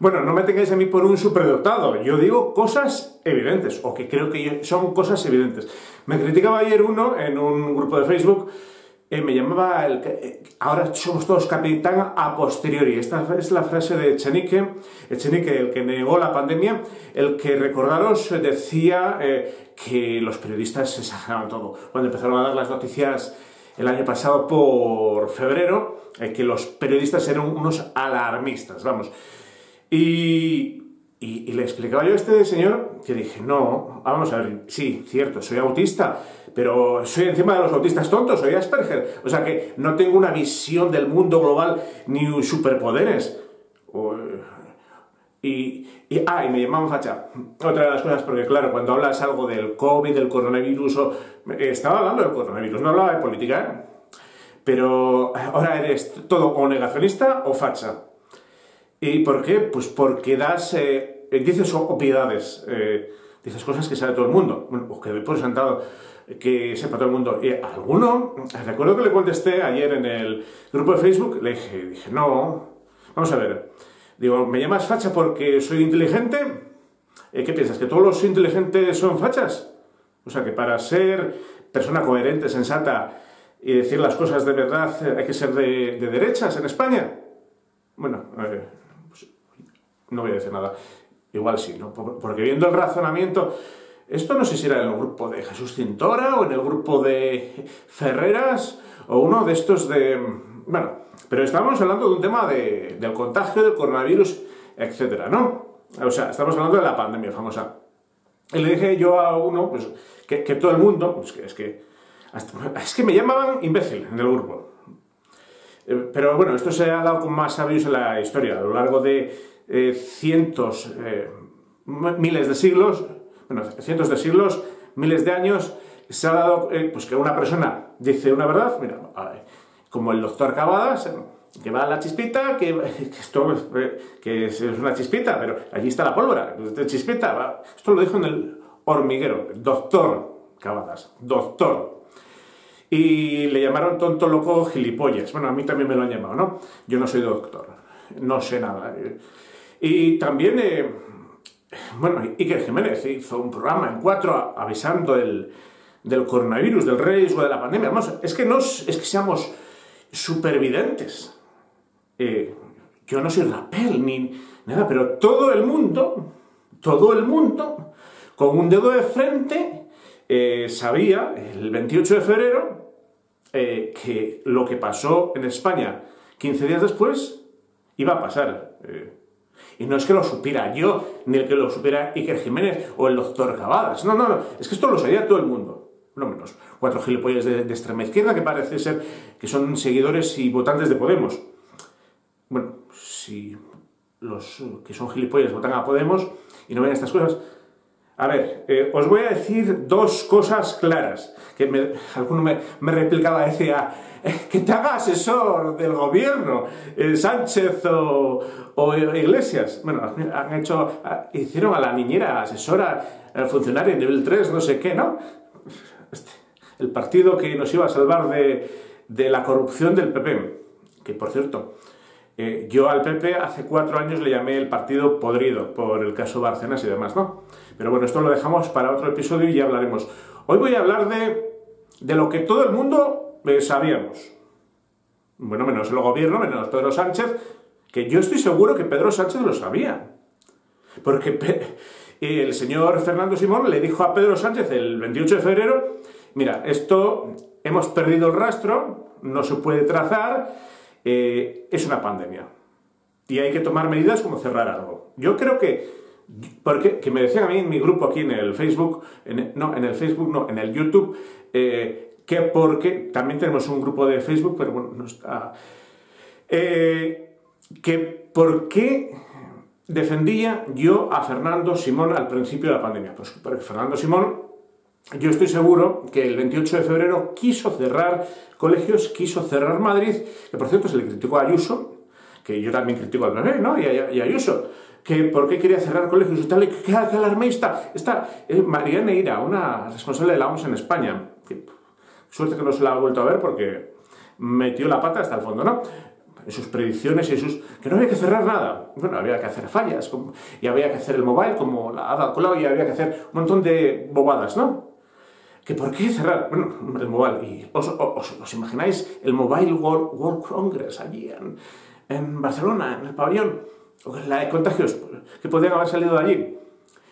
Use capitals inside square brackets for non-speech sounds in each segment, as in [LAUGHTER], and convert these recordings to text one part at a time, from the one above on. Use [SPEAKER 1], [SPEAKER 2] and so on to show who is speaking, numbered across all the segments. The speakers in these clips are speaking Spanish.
[SPEAKER 1] Bueno, no me tengáis a mí por un superdotado. Yo digo cosas evidentes, o que creo que son cosas evidentes. Me criticaba ayer uno en un grupo de Facebook, eh, me llamaba el eh, ahora somos todos capitán a posteriori. Esta es la frase de Echenique, Echenique, el que negó la pandemia, el que, recordaros, decía eh, que los periodistas exageraban todo. Cuando empezaron a dar las noticias el año pasado por febrero, que los periodistas eran unos alarmistas, vamos. Y, le explicaba yo a este señor que dije, no, vamos a ver, sí, cierto, soy autista, pero soy encima de los autistas tontos, soy Asperger. O sea que no tengo una visión del mundo global ni superpoderes. Y, y, ah, y me llamaban facha. Otra de las cosas, porque claro, cuando hablas algo del COVID, del coronavirus, o, estaba hablando del coronavirus, no hablaba de política, ¿eh? Pero ahora eres todo o negacionista o facha. ¿Y por qué? Pues porque das, eh, dices obviedades, eh, dices cosas que sabe todo el mundo, bueno, o que doy por sentado que sepa todo el mundo. Y alguno, recuerdo que le contesté ayer en el grupo de Facebook, le dije, dije, no, vamos a ver, digo, ¿me llamas facha porque soy inteligente? Eh, ¿Qué piensas? ¿Que todos los inteligentes son fachas? O sea, que para ser persona coherente, sensata y decir las cosas de verdad hay que ser de, derechas en España. Bueno, no voy a decir nada. Igual sí, ¿no? Porque viendo el razonamiento, esto no sé si era en el grupo de Jesús Cintora o en el grupo de Ferreras o uno de estos de... Bueno, pero estamos hablando de un tema de, del contagio del coronavirus, etcétera, ¿no? O sea, estamos hablando de la pandemia famosa. Y le dije yo a uno, pues, que, que todo el mundo, pues que es que, es que me llamaban imbécil en el grupo. Eh, pero bueno, esto se ha dado con más sabios en la historia. A lo largo de eh, cientos, eh, miles de siglos, bueno, cientos de siglos, miles de años, se ha dado eh, pues que una persona dice una verdad, mira, como el doctor Cavadas, que va la chispita, que, esto que es una chispita, pero allí está la pólvora, chispita, esto lo dijo en el hormiguero, doctor Cavadas, doctor. Y le llamaron tonto, loco, gilipollas. Bueno, a mí también me lo han llamado, ¿no? Yo no soy doctor, no sé nada. Y también, eh, bueno, Iker Jiménez hizo un programa en cuatro avisando del, coronavirus, del riesgo de la pandemia. Vamos, es que no es, que seamos supervidentes. Eh, yo no soy rapel ni nada, pero todo el mundo, todo el mundo, con un dedo de frente, eh, sabía el 28 de febrero que lo que pasó en España 15 días después iba a pasar. Y no es que lo supiera yo, ni el que lo supiera Iker Jiménez o el doctor Cavadas. No, no, no. Es que esto lo sabía todo el mundo. No menos. Cuatro gilipollas de, extrema izquierda que parece ser que son seguidores y votantes de Podemos. Bueno, si los que son gilipollas votan a Podemos y no ven estas cosas, a ver, eh, os voy a decir dos cosas claras, que me, alguno me, me replicaba, decía, eh, que te haga asesor del gobierno, eh, Sánchez o, Iglesias. Bueno, han hecho, ah, hicieron a la niñera asesora, en nivel 3, no sé qué, ¿no? Este, el partido que nos iba a salvar de, de la corrupción del PP, que por cierto, eh, yo al PP hace cuatro años le llamé el partido podrido por el caso Barcenas y demás, ¿no? Pero bueno, esto lo dejamos para otro episodio y ya hablaremos. Hoy voy a hablar de, de lo que todo el mundo eh, sabíamos. Bueno, menos el gobierno, menos Pedro Sánchez, que yo estoy seguro que Pedro Sánchez lo sabía. Porque el señor Fernando Simón le dijo a Pedro Sánchez el 28 de febrero, mira, esto hemos perdido el rastro, no se puede trazar, eh, es una pandemia. Y hay que tomar medidas como cerrar algo. Yo creo que, porque que me decían a mí en mi grupo aquí en el Facebook, no, en el Facebook, no, en el YouTube, eh, que porque, también tenemos un grupo de Facebook, pero bueno, no está... Eh, que por qué defendía yo a Fernando Simón al principio de la pandemia. Pues porque Fernando Simón yo estoy seguro que el 28 de febrero quiso cerrar colegios, quiso cerrar Madrid, que por cierto se le criticó a Ayuso, que yo también critico al bebé, ¿no? Y a, Ayuso, que por qué quería cerrar colegios y tal, y que, alarmista. Está eh, María Neira, una responsable de la OMS en España, que, suerte que no se la ha vuelto a ver porque metió la pata hasta el fondo, ¿no? en sus predicciones y sus... que no había que cerrar nada. Bueno, había que hacer fallas y había que hacer el mobile como la Ada Colau y había que hacer un montón de bobadas, ¿no? ¿Que por qué cerrar? Bueno, el mobile. Y os, os, imagináis el Mobile World, Congress allí en, en, Barcelona, en el pabellón? La de contagios que podrían haber salido de allí.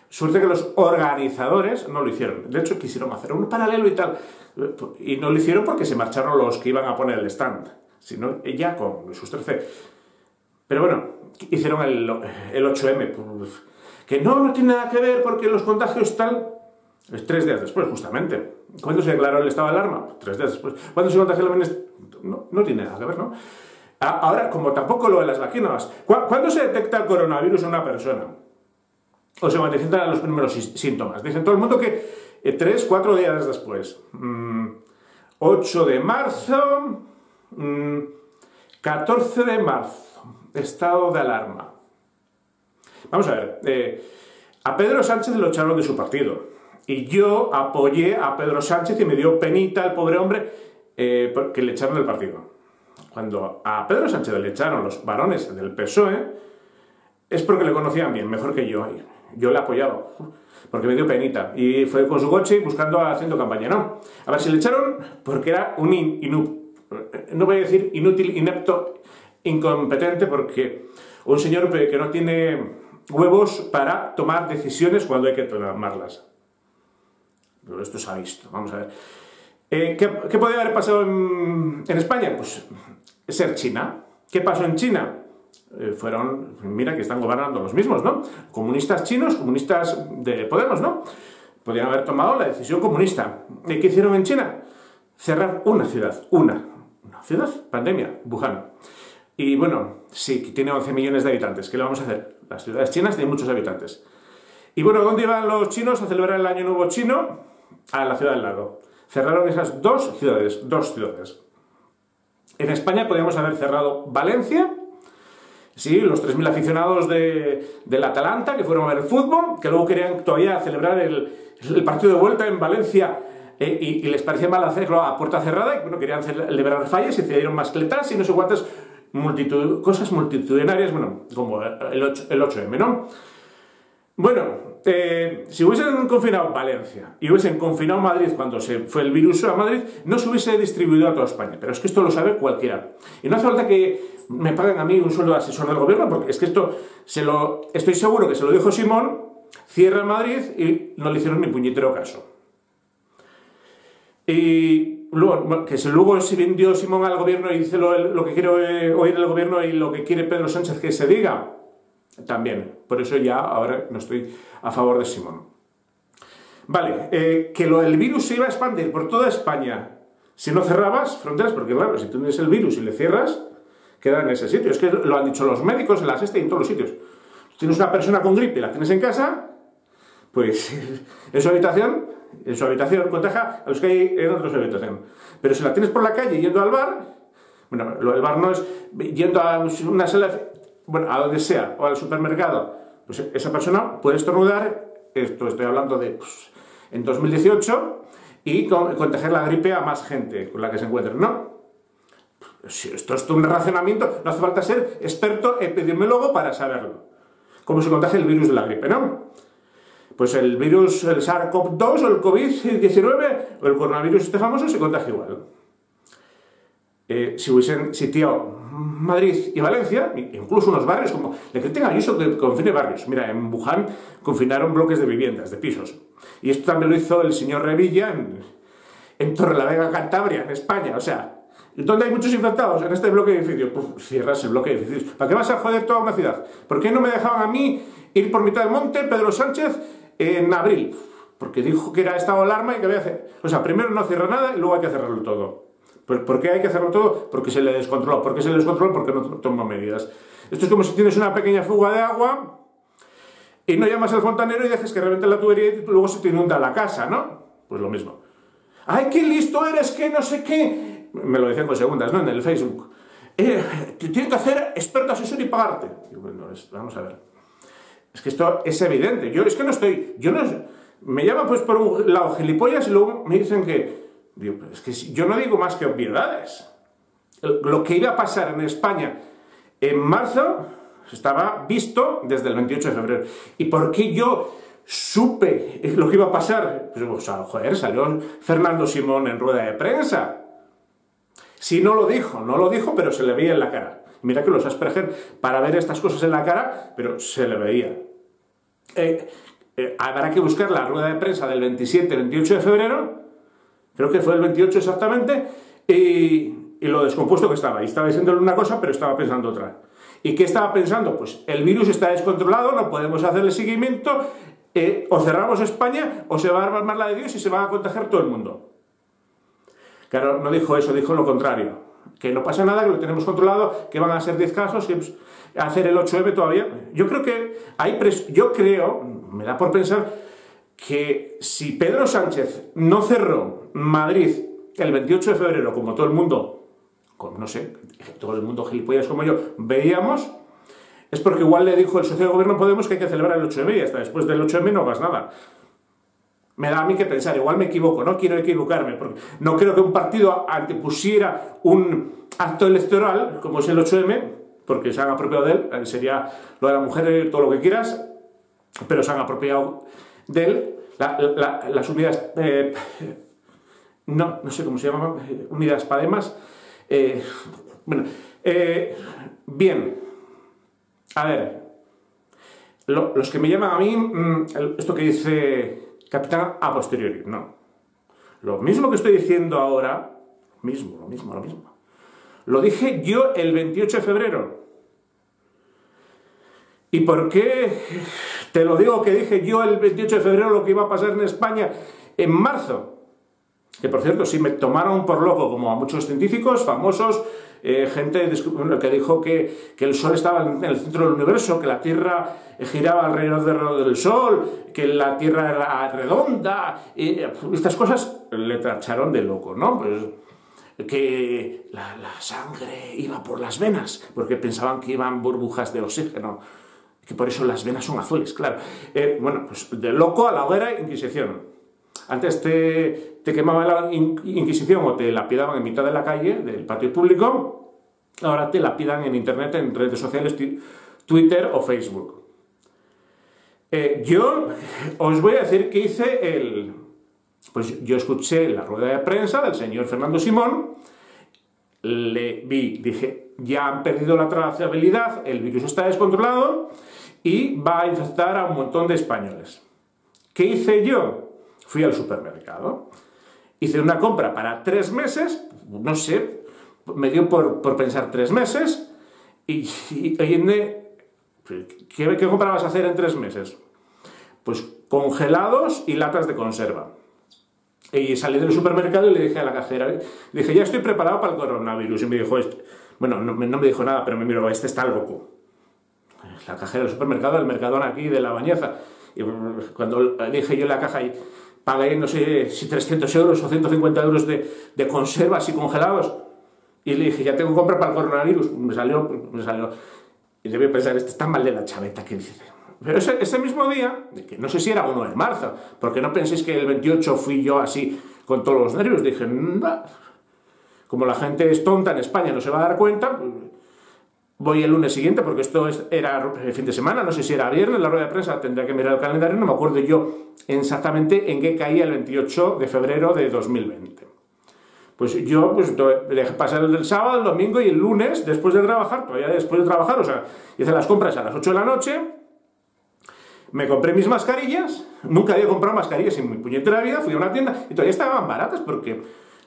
[SPEAKER 1] Suerte que los organizadores no lo hicieron. De hecho, quisieron hacer un paralelo y tal. Y no lo hicieron porque se marcharon los que iban a poner el stand sino ella con sus 13. Pero bueno, hicieron el, el 8M, pues, que no, no tiene nada que ver porque los contagios tal... Es tres días después, justamente. ¿Cuándo se declaró el estado de alarma? tres días después. ¿Cuándo se contagió el no, no tiene nada que ver, ¿no? Ahora, como tampoco lo de las vacunas, ¿cuándo se detecta el coronavirus en una persona? O se manifiestan los primeros síntomas. Dicen todo el mundo que eh, tres, cuatro días después. 8 mm, de marzo, 14 mm, de marzo, estado de alarma. Vamos a ver, eh, a Pedro Sánchez lo echaron de su partido. Y yo apoyé a Pedro Sánchez y me dio penita al pobre hombre eh, que le echaron del partido. Cuando a Pedro Sánchez le echaron los varones del PSOE, es porque le conocían bien, mejor que yo. Yo le apoyaba, porque me dio penita. Y fue con su coche buscando, haciendo campaña. No, a ver, si le echaron porque era un in, no voy a decir inútil, inepto, incompetente, porque un señor que no tiene huevos para tomar decisiones cuando hay que tomarlas. Pero esto se ha visto, vamos a ver. Eh, ¿qué, ¿qué, haber pasado en, España? Pues ser China. ¿Qué pasó en China? Eh, fueron, mira que están gobernando los mismos, ¿no? Comunistas chinos, comunistas de Podemos, ¿no? Podrían haber tomado la decisión comunista. ¿Y qué hicieron en China? Cerrar una ciudad, una, ciudad, pandemia, Wuhan. Y bueno, sí, tiene 11 millones de habitantes. ¿Qué le vamos a hacer? Las ciudades chinas tienen muchos habitantes. Y bueno, ¿dónde iban los chinos a celebrar el Año Nuevo Chino? A la ciudad del lado. Cerraron esas dos ciudades, dos ciudades. En España podríamos haber cerrado Valencia, sí, los 3.000 aficionados de, del Atalanta que fueron a ver el fútbol, que luego querían todavía celebrar el, el partido de vuelta en Valencia eh, y, les parecía mal hacerlo a puerta cerrada y bueno, querían celebrar fallas y cedieron mascletas y no sé cuántas multitud, cosas multitudinarias, bueno, como el, 8, el 8M, ¿no? Bueno, eh, si hubiesen confinado Valencia y hubiesen confinado Madrid cuando se fue el virus a Madrid, no se hubiese distribuido a toda España. Pero es que esto lo sabe cualquiera. Y no hace falta que me paguen a mí un sueldo de asesor del gobierno, porque es que esto se lo, estoy seguro que se lo dijo Simón, cierra Madrid y no le hicieron ni puñetero caso. Y luego, que luego se vendió Simón al gobierno y dice lo, que quiere oír el gobierno y lo que quiere Pedro Sánchez que se diga, también. Por eso ya ahora no estoy a favor de Simón. Vale, eh, que lo, el virus se iba a expandir por toda España si no cerrabas fronteras, porque claro, si tú tienes el virus y le cierras, queda en ese sitio. Es que lo han dicho los médicos en la sexta y en todos los sitios. tienes una persona con gripe y la tienes en casa, pues [LAUGHS] en su habitación en su habitación contagia a los que hay en otra habitación. Pero si la tienes por la calle yendo al bar, bueno, del bar no es yendo a una sala, bueno, a donde sea, o al supermercado, pues esa persona puede estornudar, esto estoy hablando de pues, en 2018, y contagiar la gripe a más gente con la que se encuentren, ¿no? Si esto es un razonamiento, no hace falta ser experto epidemiólogo para saberlo. Cómo se contagia el virus de la gripe, ¿no? Pues el virus, el SARS-CoV-2 o el COVID-19 o el coronavirus este famoso se contagia igual. Eh, si hubiesen sitiado Madrid y Valencia, incluso unos barrios como... Le critican a Ayuso que confine barrios. Mira, en Wuhan confinaron bloques de viviendas, de pisos. Y esto también lo hizo el señor Revilla en, en Torrelavega, Cantabria, en España. O sea, ¿dónde hay muchos infectados? En este bloque de edificios. Pues cierras el bloque de edificios. ¿Para qué vas a joder toda una ciudad? ¿Por qué no me dejaban a mí ir por mitad del monte, Pedro Sánchez, en abril, porque dijo que era estado de alarma y que había que hacer. O sea, primero no cierra nada y luego hay que cerrarlo todo. ¿Por qué hay que hacerlo todo? Porque se le descontroló. ¿Por qué se le descontroló? Porque no toma medidas. Esto es como si tienes una pequeña fuga de agua y no llamas al fontanero y dejes que reviente la tubería y luego se te inunda la casa, ¿no? Pues lo mismo. ¡Ay, qué listo eres! ¡Que no sé qué! Me lo decían con segundas, ¿no? En el Facebook. Eh, tiene que hacer experto asesor y pagarte. bueno, vamos a ver. Es que esto es evidente. Yo es que no estoy. Yo no. Me llaman pues por un lado gilipollas y luego me dicen que. Es que yo no digo más que obviedades. lo que iba a pasar en España en marzo estaba visto desde el 28 de febrero. ¿Y por qué yo supe lo que iba a pasar? Pues, pues joder, salió Fernando Simón en rueda de prensa. Si no lo dijo, no lo dijo, pero se le veía en la cara. Mira que los Asperger, para ver estas cosas en la cara, pero se le veía. Eh, eh, habrá que buscar la rueda de prensa del 27-28 de febrero, creo que fue el 28 exactamente, y, lo descompuesto que estaba. Y estaba diciendo una cosa, pero estaba pensando otra. ¿Y qué estaba pensando? Pues el virus está descontrolado, no podemos hacerle seguimiento, eh, o cerramos España, o se va a armar la de Dios y se va a contagiar todo el mundo. Claro, no dijo eso, dijo lo contrario. Que no pasa nada, que lo tenemos controlado, que van a ser 10 casos, y hacer el 8M todavía. Yo creo que hay yo creo, me da por pensar, que si Pedro Sánchez no cerró Madrid el 28 de febrero, como todo el mundo, no sé, todo el mundo gilipollas como yo, veíamos, es porque igual le dijo el socio de gobierno Podemos que hay que celebrar el 8M y hasta después del 8M no hagas nada. Me da a mí que pensar, igual me equivoco, no quiero equivocarme, porque no creo que un partido antepusiera un acto electoral, como es el 8M, porque se han apropiado de él, eh, sería lo de la mujer, eh, todo lo que quieras, pero se han apropiado de él, las unidades, eh, no, no sé cómo se llaman, unidades pademas, bueno, bien, a ver, los que me llaman a mí, mm, esto que dice capitán a posteriori, no. Lo mismo que estoy diciendo ahora, lo mismo, lo mismo, lo mismo. Lo dije yo el 28 de febrero. ¿Y por qué te lo digo que dije yo el 28 de febrero lo que iba a pasar en España en marzo? Que por cierto, si me tomaron por loco, como a muchos científicos famosos, eh, gente que dijo que, el Sol estaba en el centro del universo, que la Tierra giraba alrededor del Sol, que la Tierra era redonda, y estas cosas le tacharon de loco, ¿no? Pues, que la, sangre iba por las venas, porque pensaban que iban burbujas de oxígeno, que por eso las venas son azules, claro. Eh, bueno, pues de loco a la hoguera Inquisición. Antes te, te quemaban la Inquisición o te la pidaban en mitad de la calle, del patio público, ahora te la pidan en Internet, en redes sociales, Twitter o Facebook. Eh, yo os voy a decir que hice el... Pues yo escuché la rueda de prensa del señor Fernando Simón, le vi, dije, ya han perdido la trazabilidad, el virus está descontrolado y va a infectar a un montón de españoles. ¿Qué hice yo? Fui al supermercado, hice una compra para tres meses, no sé, me dio por, pensar tres meses, y, y, ¿qué, ¿qué compra vas a hacer en tres meses? Pues congelados y latas de conserva. Y salí del supermercado y le dije a la cajera, dije, ya estoy preparado para el coronavirus. Y me dijo, este, bueno, no, me dijo nada, pero me miró, este está loco. La cajera del supermercado, el Mercadona aquí de la Bañeza. Y cuando dije yo la caja, pagué, no sé si 300 euros o 150 euros de, de conservas y congelados. Y le dije, ya tengo compra para el coronavirus. Me salió, me salió. Y debe pensar, este está mal de la chaveta que dice. Pero ese, ese, mismo día, que no sé si era 1 de marzo, porque no penséis que el 28 fui yo así con todos los nervios. Dije, como la gente es tonta en España, no se va a dar cuenta, pues, Voy el lunes siguiente porque esto era el fin de semana, no sé si era viernes, la rueda de prensa, tendría que mirar el calendario, no me acuerdo yo exactamente en qué caía el 28 de febrero de 2020. Pues yo pues, pasar el sábado, el domingo y el lunes, después de trabajar, todavía después de trabajar, o sea, hice las compras a las 8 de la noche, me compré mis mascarillas, nunca había comprado mascarillas en mi puñetera vida, fui a una tienda y todavía estaban baratas porque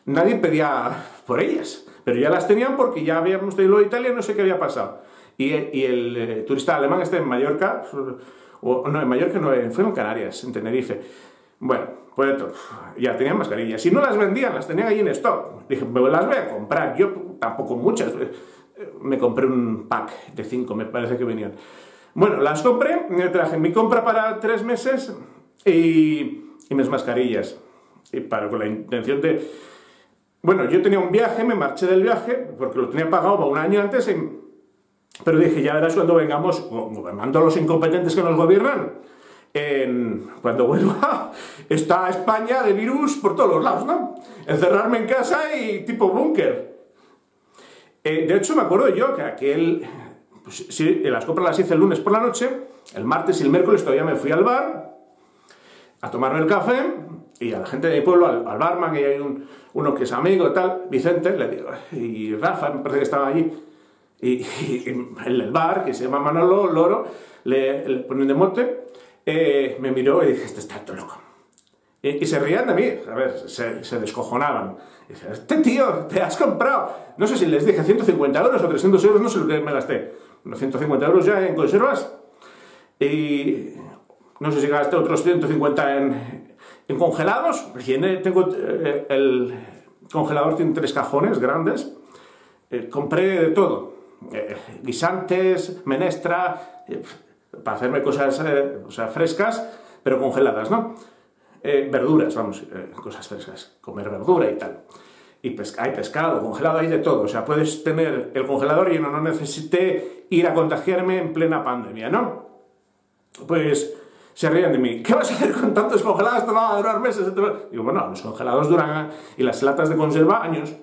[SPEAKER 1] nadie pedía por ellas. Pero ya las tenían porque ya habíamos tenido de Italia, no sé qué había pasado. Y, el eh, turista alemán está en Mallorca, o no, en Mallorca no, fue en Canarias, en Tenerife. Bueno, pues ya tenían mascarillas. Si no las vendían, las tenían ahí en stock. Dije, me las voy a comprar. Yo tampoco muchas. Me compré un pack de cinco, me parece que venían. Bueno, las compré, me traje mi compra para tres meses y, y mis mascarillas. Y para, con la intención de bueno, yo tenía un viaje, me marché del viaje, porque lo tenía pagado un año antes, pero dije, ya verás cuando vengamos, gobernando a los incompetentes que nos gobiernan, cuando vuelva, [LAUGHS] está España de virus por todos los lados, ¿no? Encerrarme en casa y tipo búnker. Eh, de hecho, me acuerdo yo que aquel... Pues, las compras las hice el lunes por la noche, el martes y el miércoles todavía me fui al bar a tomarme el café y a la gente de mi pueblo, al, barman, y hay uno que es amigo y tal, Vicente, le digo, y Rafa, me parece que estaba allí, y, [LAUGHS] el bar, que se llama Manolo Loro, le, le ponen de mote, eh, me miró y dije, este está todo loco. Y, se rían de mí, a ver, se, se descojonaban. Y dice, este tío, te has comprado, no sé si les dije 150 euros o 300 euros, no sé lo que me gasté, unos 150 euros ya en conservas, y no sé si gasté otros 150 en, en congelados, tengo eh, el congelador tiene tres cajones grandes, eh, compré de todo, guisantes, menestra, para hacerme cosas o sea, frescas, pero congeladas, ¿no? Eh, verduras, vamos, eh, cosas frescas, comer verdura y tal. Y hay pescado, congelado, hay de todo. O sea, puedes tener el congelador lleno, no necesité ir a contagiarme en plena pandemia, ¿no? Pues se ríen de mí. ¿Qué vas a hacer con tantos congelados? Te van a durar meses. Digo, bueno, los congelados duran y las latas de conserva años.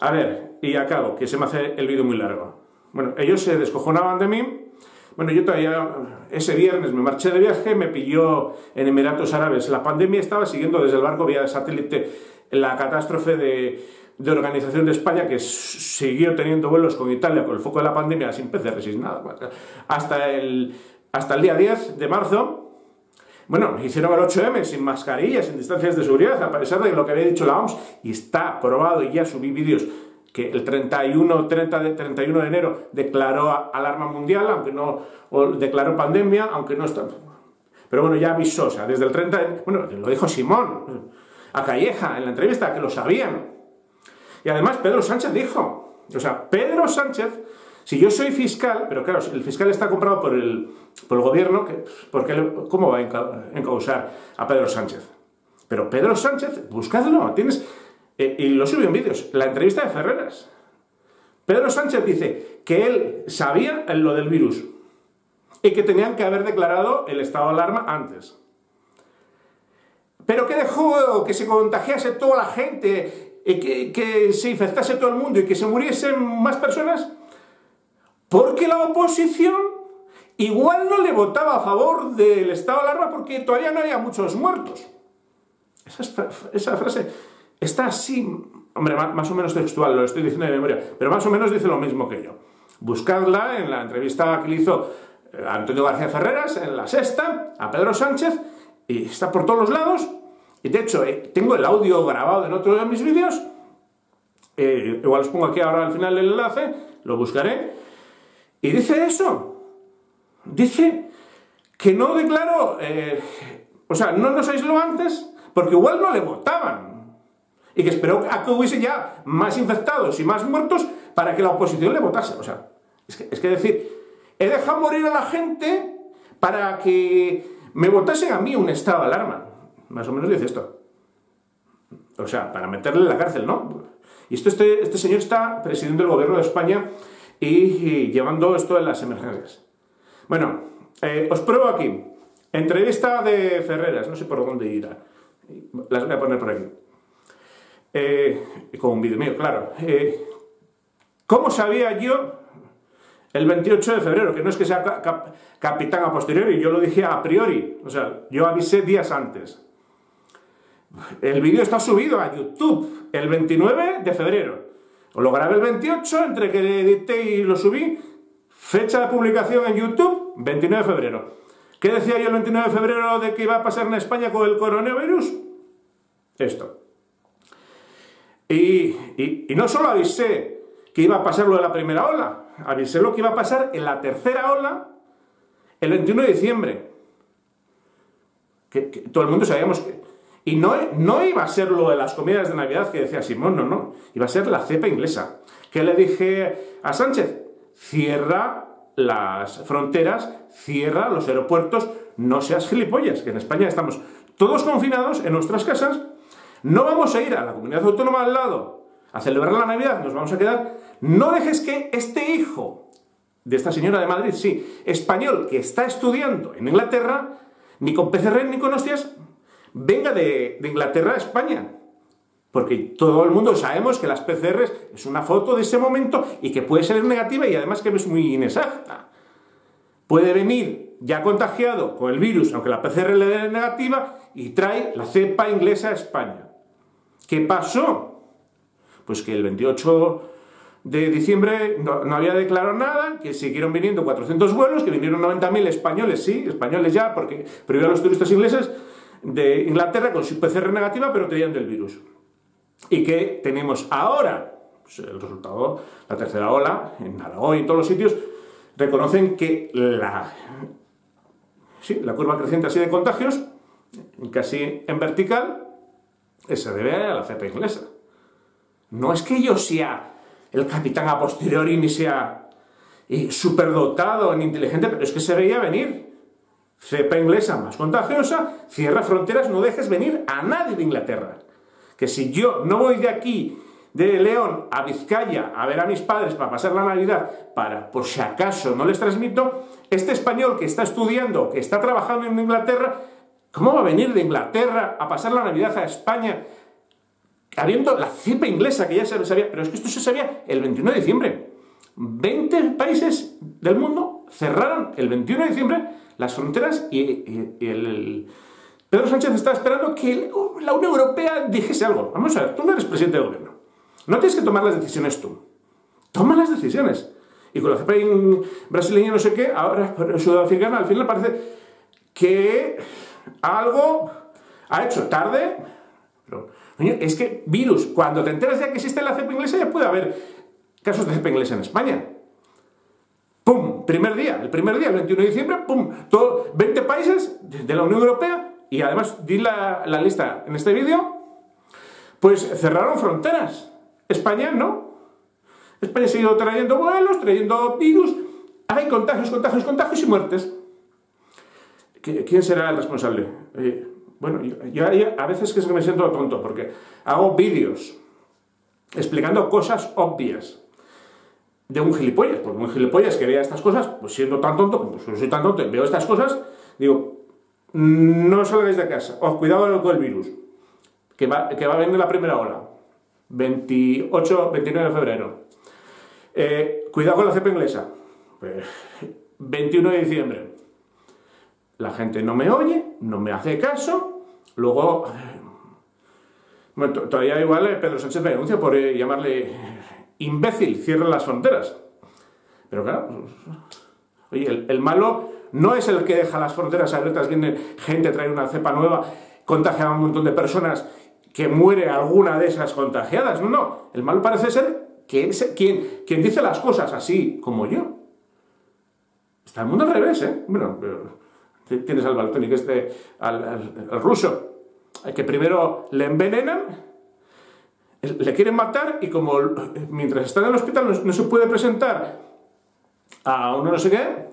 [SPEAKER 1] A ver, y acabo, que se me hace el vídeo muy largo. Bueno, ellos se descojonaban de mí bueno, yo todavía ese viernes me marché de viaje, me pilló en Emiratos Árabes. La pandemia estaba siguiendo desde el barco vía satélite la catástrofe de, de Organización de España que siguió teniendo vuelos con Italia con el foco de la pandemia sin PCR, sin nada. Hasta el, hasta el día 10 de marzo, bueno, hicieron el 8M sin mascarillas, sin distancias de seguridad, a pesar de lo que había dicho la OMS, y está probado y ya subí vídeos que el 31, 30 de, 31 de enero declaró alarma mundial, aunque no, o declaró pandemia, aunque no está... Pero bueno, ya avisó, o sea, desde el 30 de, Bueno, lo dijo Simón, a Calleja, en la entrevista, que lo sabían. Y además Pedro Sánchez dijo, o sea, Pedro Sánchez, si yo soy fiscal, pero claro, el fiscal está comprado por el, por el gobierno, que, porque, ¿cómo va a encausar a Pedro Sánchez? Pero Pedro Sánchez, búscadlo, tienes eh, y lo subió en vídeos, la entrevista de Ferreras. Pedro Sánchez dice que él sabía lo del virus y que tenían que haber declarado el estado de alarma antes. Pero que dejó que se contagiase toda la gente, y que se infectase todo el mundo y que se muriesen más personas, porque la oposición igual no le votaba a favor del estado de alarma porque todavía no había muchos muertos. Esa, frase Está así, hombre, más o menos textual, lo estoy diciendo de memoria, pero más o menos dice lo mismo que yo. Buscadla en la entrevista que le hizo eh, Antonio García Ferreras, en la sexta, a Pedro Sánchez, y está por todos los lados. Y de hecho, eh, tengo el audio grabado en otro de mis vídeos. Eh, igual os pongo aquí ahora al final el enlace, lo buscaré. Y dice eso. Dice que no declaró, o sea, no nos aisló antes, porque igual no le votaban y que esperó a que hubiese ya más infectados y más muertos para que la oposición le votase. O sea, es que, es que decir, he dejado morir a la gente para que me votasen a mí un estado de alarma. Más o menos dice esto. O sea, para meterle en la cárcel, ¿no? Y esto, este, este señor está presidiendo el gobierno de España y, llevando esto en las emergencias. Bueno, eh, os pruebo aquí. Entrevista de Ferreras, no sé por dónde irá. Las voy a poner por aquí eh, con un vídeo mío, claro. Eh, ¿Cómo sabía yo el 28 de febrero? Que no es que sea capitán a posteriori, yo lo dije a priori, o sea, yo avisé días antes. El vídeo está subido a YouTube el 29 de febrero. Lo grabé el 28, entre que edité y lo subí. Fecha de publicación en YouTube, 29 de febrero. ¿Qué decía yo el 29 de febrero de que iba a pasar en España con el coronavirus? Esto. Y, no solo avisé que iba a pasar lo de la primera ola, avisé lo que iba a pasar en la tercera ola el 21 de diciembre. Que, todo el mundo sabíamos que... Y no, no iba a ser lo de las comidas de Navidad que decía Simón, no, no. Iba a ser la cepa inglesa. Que le dije a Sánchez, cierra las fronteras, cierra los aeropuertos, no seas gilipollas, que en España estamos todos confinados en nuestras casas no vamos a ir a la comunidad autónoma al lado a celebrar la Navidad, nos vamos a quedar. No dejes que este hijo de esta señora de Madrid, sí, español, que está estudiando en Inglaterra, ni con PCR ni con hostias, venga de, Inglaterra a España. Porque todo el mundo sabemos que las PCRs es una foto de ese momento y que puede ser negativa y además que es muy inexacta. Puede venir ya contagiado con el virus, aunque la PCR le dé negativa, y trae la cepa inglesa a España. ¿Qué pasó? Pues que el 28 de diciembre no, había declarado nada, que siguieron viniendo 400 vuelos, que vinieron 90.000 españoles, sí, españoles ya, porque a los turistas ingleses de Inglaterra con su PCR negativa, pero tenían el virus. ¿Y qué tenemos ahora? Pues el resultado, la tercera ola, en Aragón y en todos los sitios, reconocen que la, sí, la curva creciente así de contagios, casi en vertical, se debe a la cepa inglesa. No es que yo sea el capitán a posteriori ni sea eh, superdotado ni inteligente, pero es que se veía venir. Cepa inglesa más contagiosa, cierra fronteras, no dejes venir a nadie de Inglaterra. Que si yo no voy de aquí, de León a Vizcaya, a ver a mis padres para pasar la Navidad, para, por si acaso no les transmito, este español que está estudiando, que está trabajando en Inglaterra, ¿cómo va a venir de Inglaterra a pasar la Navidad a España habiendo la cepa inglesa que ya se sabía, pero es que esto se sabía el 21 de diciembre. 20 países del mundo cerraron el 21 de diciembre las fronteras y, el, Pedro Sánchez estaba esperando que la Unión Europea dijese algo. Vamos a ver, tú no eres presidente de gobierno. No tienes que tomar las decisiones tú. Toma las decisiones. Y con la cepa brasileña no sé qué, ahora sudafricana, al final parece que algo ha hecho tarde, es que virus, cuando te enteras de que existe la cepa inglesa, ya puede haber casos de cepa inglesa en España. Primer día, el primer día, el 21 de diciembre, ¡pum! Todo, 20 países de la Unión Europea, y además di la, lista en este vídeo, pues cerraron fronteras. España no. España ha seguido trayendo vuelos, trayendo virus. Hay contagios, contagios, contagios y muertes. ¿Quién será el responsable? Bueno, yo, a veces que me siento tonto porque hago vídeos explicando cosas obvias de un gilipollas, porque un gilipollas que vea estas cosas, pues siendo tan tonto, como soy tan tonto veo estas cosas, digo, no salgáis de casa, os cuidado con el virus, que va, que va a venir la primera ola, 28, 29 de febrero. Eh, cuidado con la cepa inglesa, 21 pues, de diciembre. La gente no me oye, no me hace caso, luego... Bueno, todavía igual eh, Pedro Sánchez me denuncia por eh, llamarle imbécil, cierra las fronteras. Pero claro, oye, el, malo no es el que deja las fronteras abiertas, viene gente, trae una cepa nueva, contagia a un montón de personas, que muere alguna de esas contagiadas. No, no, el malo parece ser que es quien, dice las cosas así como yo. Está el mundo al revés, ¿eh? Bueno, tienes al Baltónico, este, al, al, ruso, que primero le envenenan, le quieren matar y como mientras está en el hospital no, se puede presentar a uno no sé qué,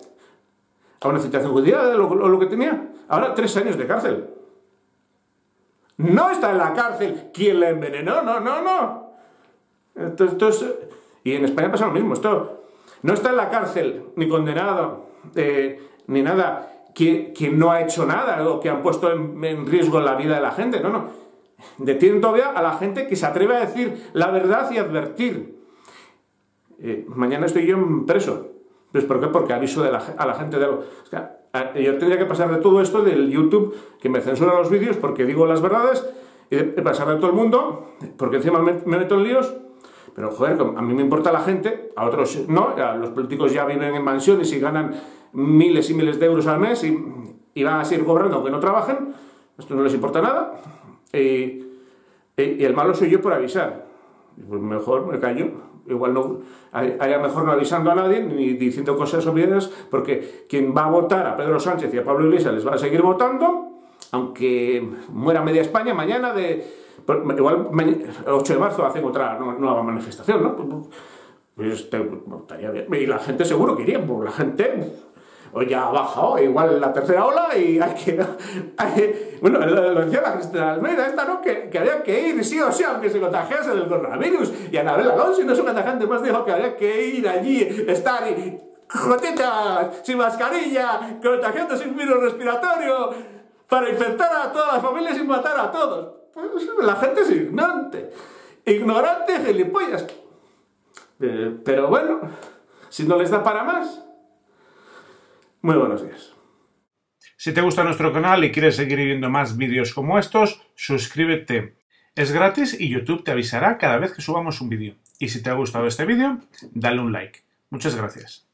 [SPEAKER 1] a una citación judicial o lo, que tenía, ahora tres años de cárcel. No está en la cárcel quien le envenenó, no, no, no. Entonces, y en España pasa lo mismo, esto no está en la cárcel ni condenado eh, ni nada que, no ha hecho nada o que han puesto en, riesgo la vida de la gente. No, no. Detienen todavía a la gente que se atreve a decir la verdad y advertir. Eh, mañana estoy yo preso. Pues ¿por qué? Porque aviso de a la gente de algo. yo tendría que pasar de todo esto del YouTube, que me censura los vídeos porque digo las verdades, y de pasar de todo el mundo, porque encima me, meto en líos. Pero joder, a mí me importa la gente, a otros no, los políticos ya viven en mansiones y ganan miles y miles de euros al mes y, van a seguir cobrando aunque no trabajen, esto no les importa nada, y, el malo soy yo por avisar. Pues mejor me callo, igual no, haya mejor no avisando a nadie ni diciendo cosas obvias, porque quien va a votar a Pedro Sánchez y a Pablo Iglesias les va a seguir votando, aunque muera media España, mañana de... Igual el 8 de marzo hacen otra nueva manifestación, ¿no? Pues estaría bien. Y la gente seguro que iría, porque la gente pues ya ha bajado, igual la tercera ola y hay que... bueno, lo decía la Cristina Almeida esta, ¿no? Que, que, había que ir sí o sí, aunque se contagiase del coronavirus. Y Anabel Alonso, y no es un contagiante más, dijo que había que ir allí, estar y... Sin mascarilla, contagiando sin virus respiratorio, para infectar a todas las familias y matar a todos. La gente es ignorante. Ignorante, gilipollas. Eh, pero bueno, si no les da para más. Muy buenos días.
[SPEAKER 2] Si te gusta nuestro canal y quieres seguir viendo más vídeos como estos, suscríbete. Es gratis y YouTube te avisará cada vez que subamos un vídeo. Y si te ha gustado este vídeo, dale un like. Muchas gracias.